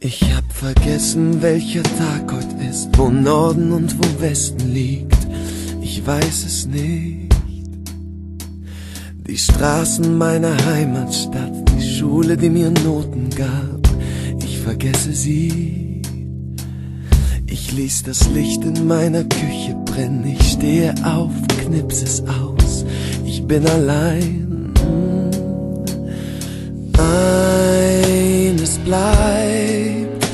Ich hab vergessen, welcher Tag heute ist, wo Norden und wo Westen liegt. Ich weiß es nicht. Die Straßen meiner Heimatstadt, die Schule, die mir Noten gab, ich vergesse sie. Ich ließ das Licht in meiner Küche brennen, ich stehe auf, knips es aus, ich bin allein. Eines bleibt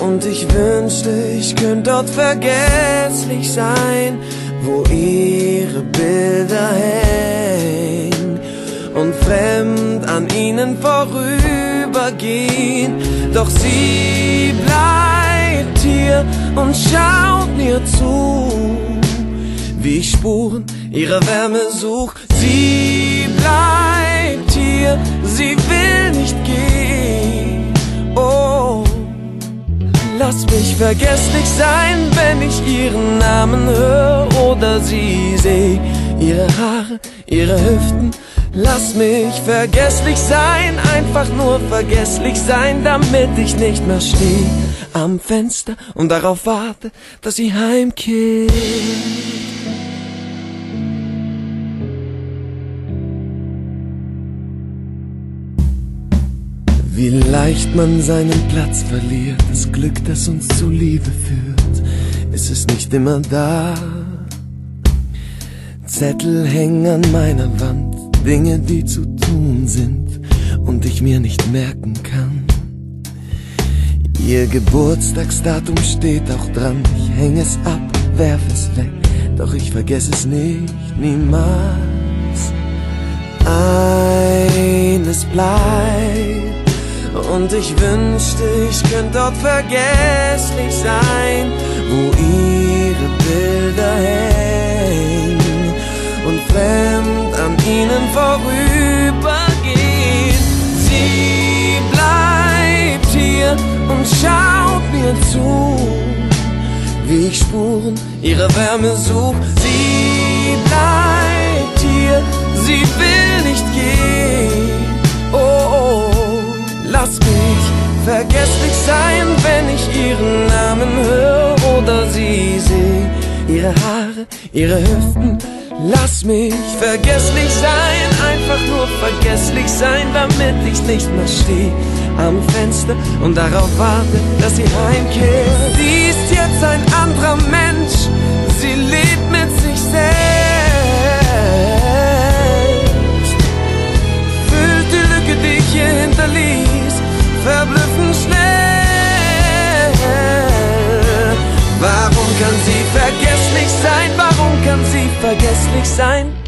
und ich wünschte, ich könnte dort vergesslich sein, wo ihre Bilder hängen und fremd an ihnen vorübergehen. Doch sie bleibt und schaut mir zu, wie ich Spuren ihrer Wärme such. Sie bleibt hier, sie will nicht gehen. Oh, lass mich vergesslich sein, wenn ich ihren Namen höre oder sie seh. Ihre Haare, ihre Hüften, lass mich vergesslich sein, einfach nur vergesslich sein, damit ich nicht mehr stehe am Fenster und darauf warte, dass sie heimkehrt. Wie leicht man seinen Platz verliert, das Glück, das uns zu Liebe führt, ist es nicht immer da. Zettel hängen an meiner Wand, Dinge, die zu tun sind und ich mir nicht merken kann. Ihr Geburtstagsdatum steht auch dran, ich häng es ab, werf es weg, doch ich vergesse es nicht, niemals. Eines bleibt und ich wünschte, ich könnte dort vergesslich sein, vorübergehen. Sie bleibt hier und schaut mir zu, wie ich Spuren ihrer Wärme such. Sie bleibt hier, sie will nicht gehen. Oh, oh. Lass mich vergesslich sein, wenn ich ihren Namen höre oder sie sehe. Ihre Haare, ihre Hüften, lass mich vergesslich sein, einfach nur vergesslich sein, damit ich nicht mehr stehe am Fenster und darauf warte, dass sie heimkehrt. Sie ist jetzt ein anderer Mensch, sie lebt mit sich selbst. Füllt die Lücke, die ich hier hinterließ, verblüffend sie vergesslich sein?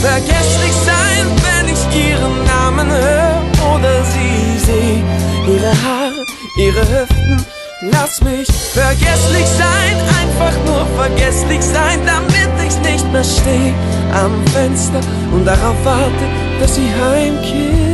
Vergesslich sein, wenn ich ihren Namen höre oder sie sehe. Ihre Haare, ihre Hüften. Lass mich vergesslich sein, einfach nur vergesslich sein, damit ich nicht mehr stehe am Fenster und darauf warte, dass sie heimkehrt.